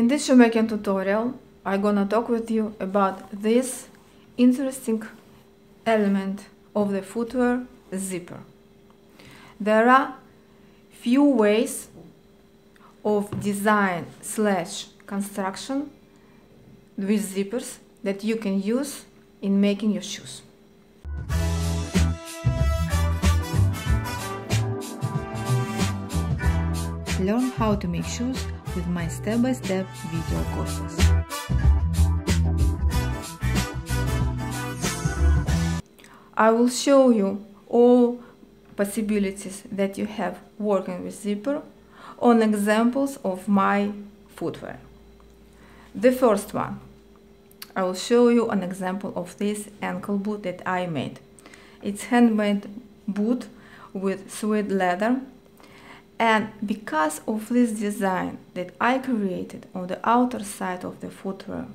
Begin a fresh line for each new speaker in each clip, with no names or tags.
In this shoemaking tutorial, I'm gonna talk with you about this interesting element of the footwear zipper. There are few ways of design slash construction with zippers that you can use in making your shoes. Learn how to make shoes with my step-by-step -step video courses. I will show you all possibilities that you have working with zipper on examples of my footwear. The first one, I will show you an example of this ankle boot that I made. It's handmade boot with suede leather and because of this design that I created on the outer side of the footwear,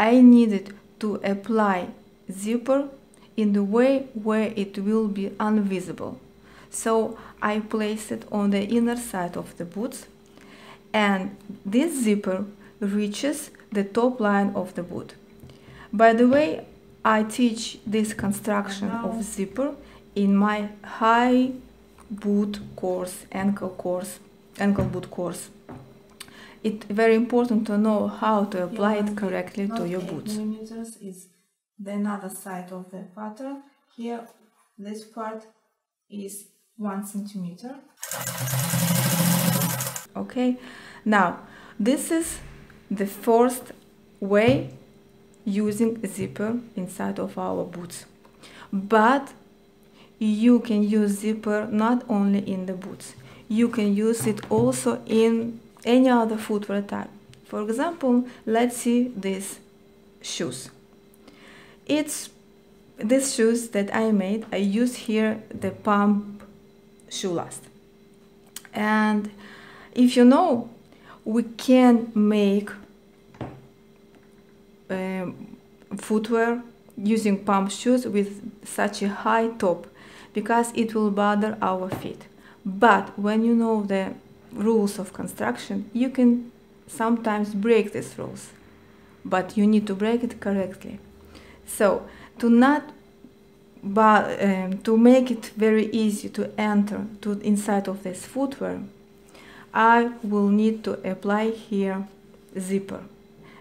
I needed to apply zipper in the way where it will be invisible. So I placed it on the inner side of the boots and this zipper reaches the top line of the boot. By the way, I teach this construction of zipper in my high boot course, ankle course, ankle boot course. It's very important to know how to apply it correctly to your boots.
Millimeters is the another side of the pattern. Here, this part is one centimeter.
Okay, now this is the first way using zipper inside of our boots. But you can use zipper not only in the boots. You can use it also in any other footwear type. For example let's see these shoes. It's these shoes that I made I use here the pump shoe last. And if you know we can make um, footwear using pump shoes with such a high top because it will bother our feet. But when you know the rules of construction, you can sometimes break these rules, but you need to break it correctly. So to not but um, to make it very easy to enter to inside of this footwear, I will need to apply here zipper.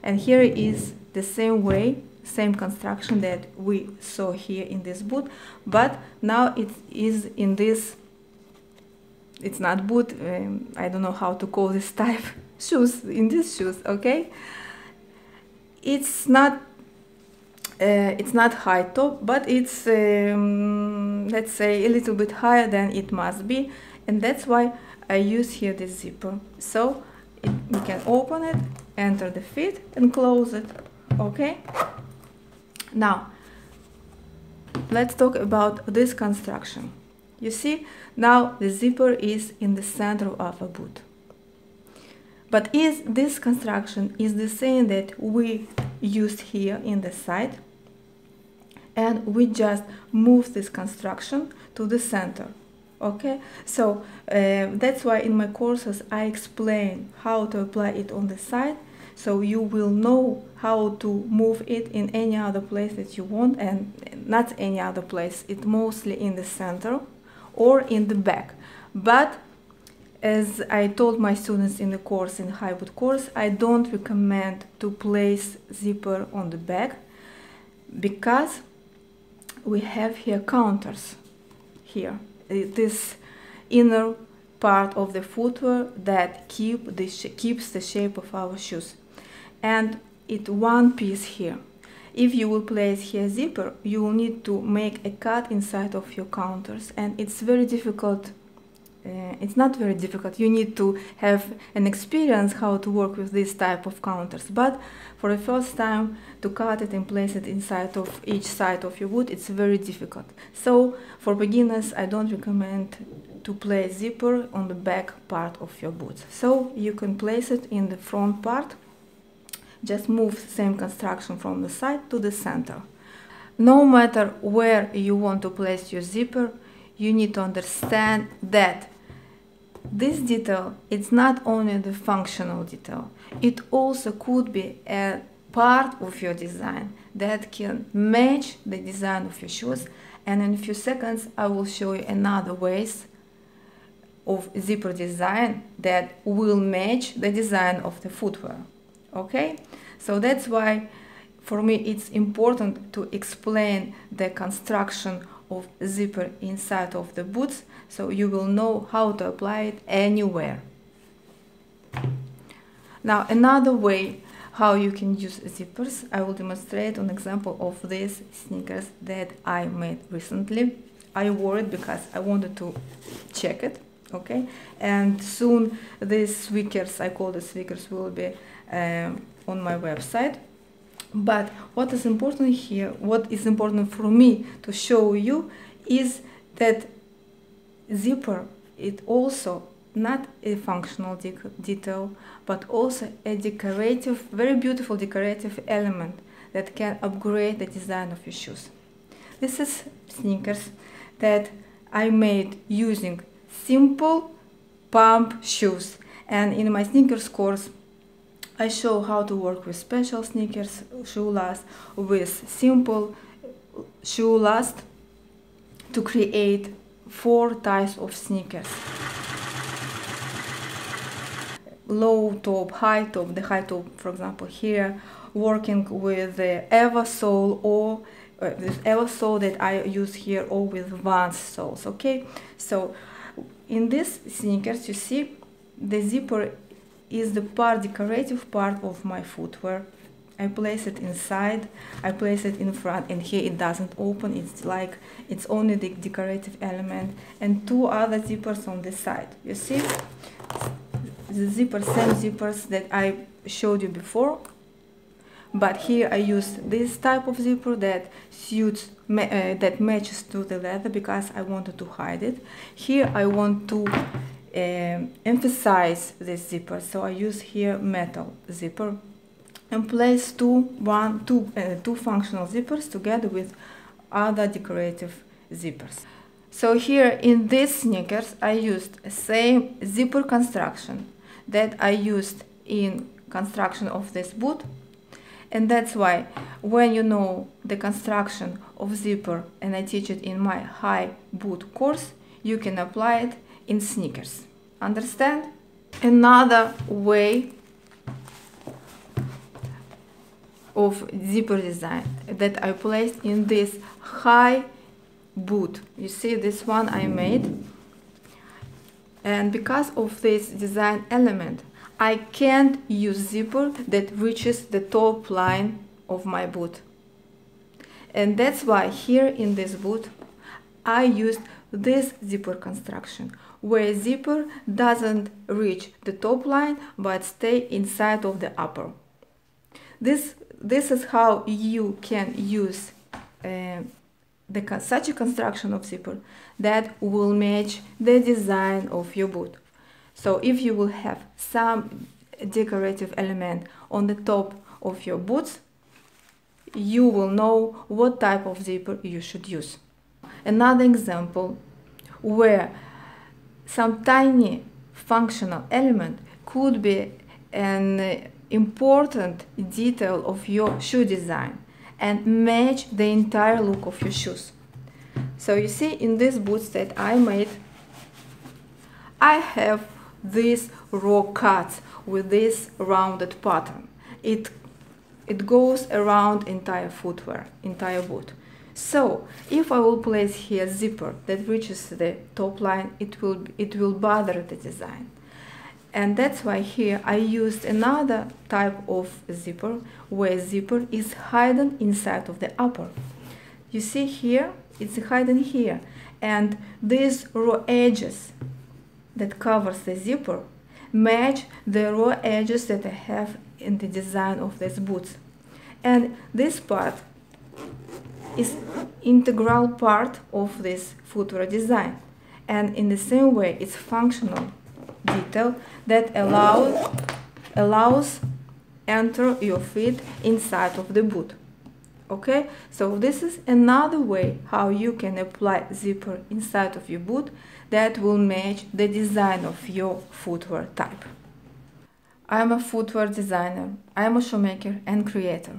And here is the same way same construction that we saw here in this boot but now it is in this it's not boot um, I don't know how to call this type shoes in these shoes okay? It's not uh, it's not high top but it's um, let's say a little bit higher than it must be and that's why I use here this zipper. So it, we can open it enter the fit and close it okay now, let's talk about this construction. You see, now the zipper is in the center of a boot. But is this construction is the same that we used here in the side and we just move this construction to the center okay so uh, that's why in my courses I explain how to apply it on the side so you will know how to move it in any other place that you want and not any other place. It mostly in the center or in the back. But as I told my students in the course in boot course I don't recommend to place zipper on the back because we have here counters here. This inner part of the footwear that keep the keeps the shape of our shoes and it one piece here. If you will place here zipper, you will need to make a cut inside of your counters and it's very difficult uh, it's not very difficult. You need to have an experience how to work with this type of counters. But for the first time, to cut it and place it inside of each side of your wood, it's very difficult. So for beginners, I don't recommend to place zipper on the back part of your boots. So you can place it in the front part just move the same construction from the side to the center. No matter where you want to place your zipper, you need to understand that this detail is not only the functional detail it also could be a part of your design that can match the design of your shoes and in a few seconds I will show you another ways of zipper design that will match the design of the footwear okay? So that's why for me it's important to explain the construction of zipper inside of the boots so you will know how to apply it anywhere. Now another way how you can use zippers I will demonstrate an example of these sneakers that I made recently. I wore it because I wanted to check it okay? And soon these sneakers I call the sneakers will be um, on my website. But what is important here what is important for me to show you is that zipper it also not a functional de detail but also a decorative very beautiful decorative element that can upgrade the design of your shoes. This is sneakers that I made using simple pump shoes. And in my sneakers course I show how to work with special sneakers shoe last with simple shoe last to create four types of sneakers. Low top high top the high top for example here working with the Eva sole or uh, this Eva sole that I use here or with Vans soles okay? So in this sneakers you see the zipper is the part decorative part of my footwear I place it inside, I place it in front and here it doesn't open, it's like it's only the decorative element and two other zippers on the side. You see? The zipper, same zippers that I showed you before but here I use this type of zipper that suits uh, that matches to the leather because I wanted to hide it. Here I want to uh, emphasize this zipper so I use here metal zipper and place two, one, two, uh, two functional zippers together with other decorative zippers. So here in these sneakers I used same zipper construction that I used in construction of this boot and that's why when you know the construction of zipper and I teach it in my high boot course you can apply it in sneakers. Understand? Another way of zipper design that I placed in this high boot. You see this one I made? And because of this design element I can't use zipper that reaches the top line of my boot. And that's why here in this boot I used this zipper construction where zipper doesn't reach the top line but stay inside of the upper. This this is how you can use uh, the, such a construction of zipper that will match the design of your boot. So if you will have some decorative element on the top of your boots, you will know what type of zipper you should use. Another example where some tiny functional element could be an important detail of your shoe design and match the entire look of your shoes. So you see in these boots that I made, I have these raw cuts with this rounded pattern. It, it goes around entire footwear, entire boot. So if I will place here zipper that reaches the top line, it will, it will bother the design and that's why here I used another type of zipper where zipper is hidden inside of the upper. You see here, it's hidden here and these raw edges that covers the zipper match the raw edges that I have in the design of these boots. And this part is integral part of this footwear design. And in the same way, it's functional detail that allows, allows enter your feet inside of the boot. Okay? So this is another way how you can apply zipper inside of your boot that will match the design of your footwear type. I'm a footwear designer i'm a shoemaker and creator.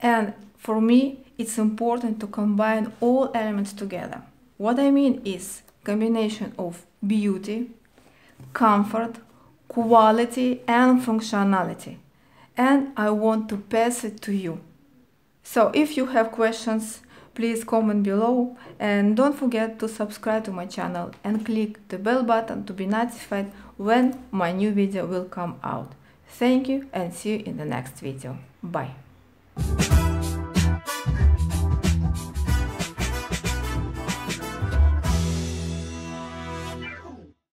And for me it's important to combine all elements together. What i mean is combination of beauty comfort quality and functionality. And i want to pass it to you so if you have questions, please comment below and don't forget to subscribe to my channel and click the bell button to be notified when my new video will come out. Thank you and see you in the next video. Bye.